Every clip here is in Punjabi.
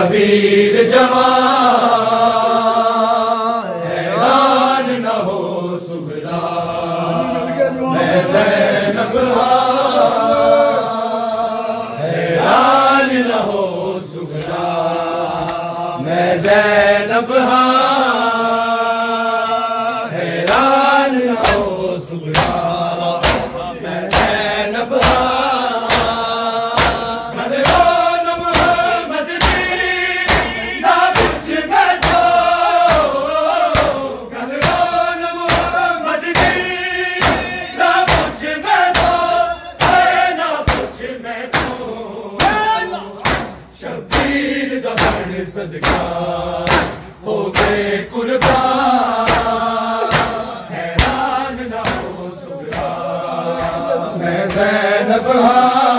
अबीर जमा ਸਦਕਾ ਹੋ ਗਏ ਕੁਰਬਾਨ ਹੈਰਾਨ ਨਾ ਹੋ ਸੁਭਾ ਮੈਂ ਜ਼ੈਨਬ ਹਾਂ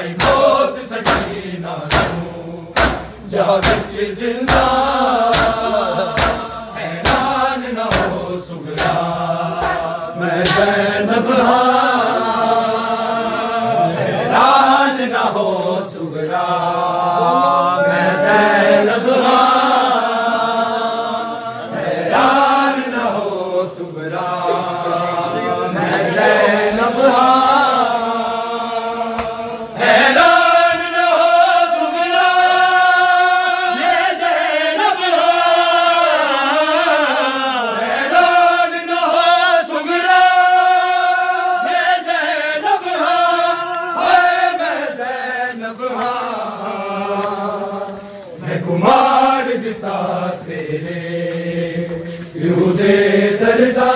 ਸਗਾਈ ਮੌਤ ਸਗਾਈ ਨਾ ਨੂੰ ਜਾ ਵਿੱਚ ਜ਼ਿੰਦਾ ಕಿತಾ ಸೇರೆ ಇರುವುದೇ ದರಿದಾ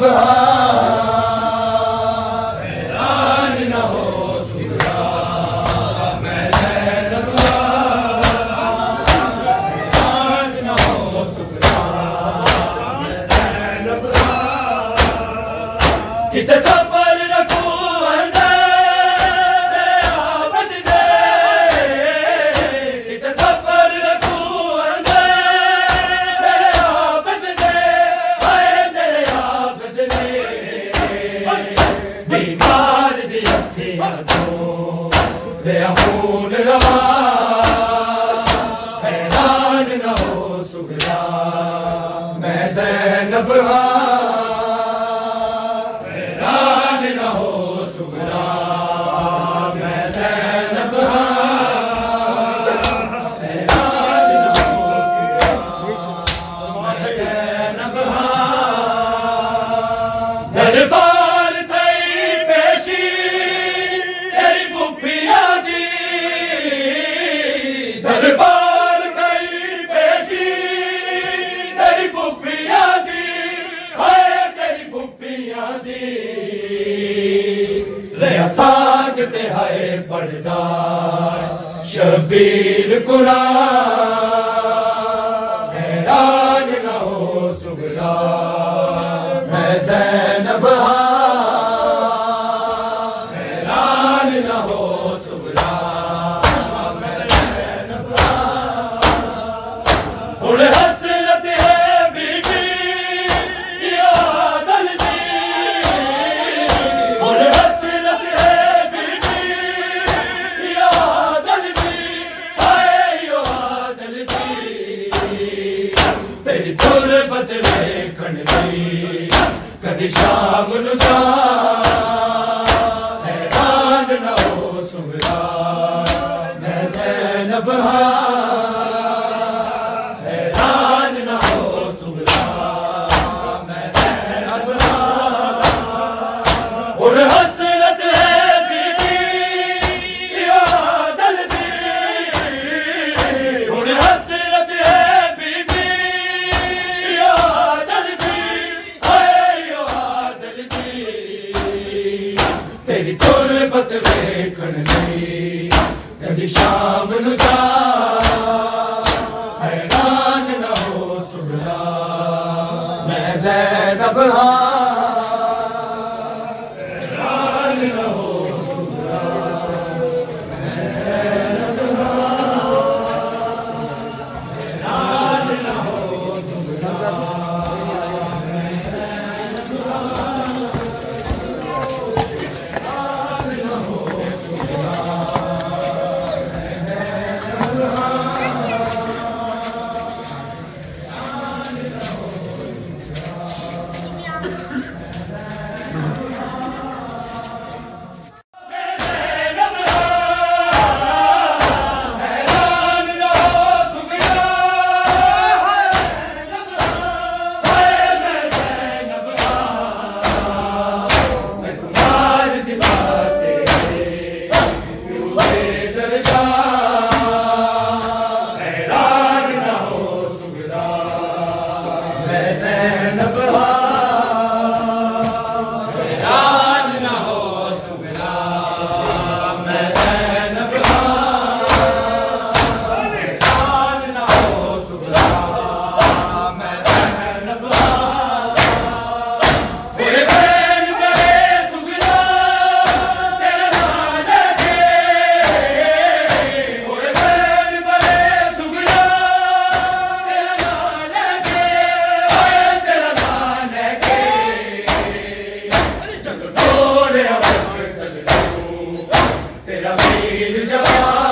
بہار حیران نہ ਬਿਮਾਰ ਦੀ ਅੱਖਾਂ ਤੋਂ ਰਿਆ ਹੋਣ ਰਵਾ ਹੈਰਾਨ ਨਾ ਹੋ ਸੁਖਰਾ ਮੈਂ ਜ਼ੈਨਬ ਹਾਂ। ਹੈਰਾਨ ਨਾ ਹੋ ਸੁਖਰਾ ਤੇ ਹਾਏ ਪੜਦਾ ਸ਼ਬੀਰ ਕੁਰਾਨ ਤੁਰਬਤ Zeynep Han ਤੇਰ ਜਵਾ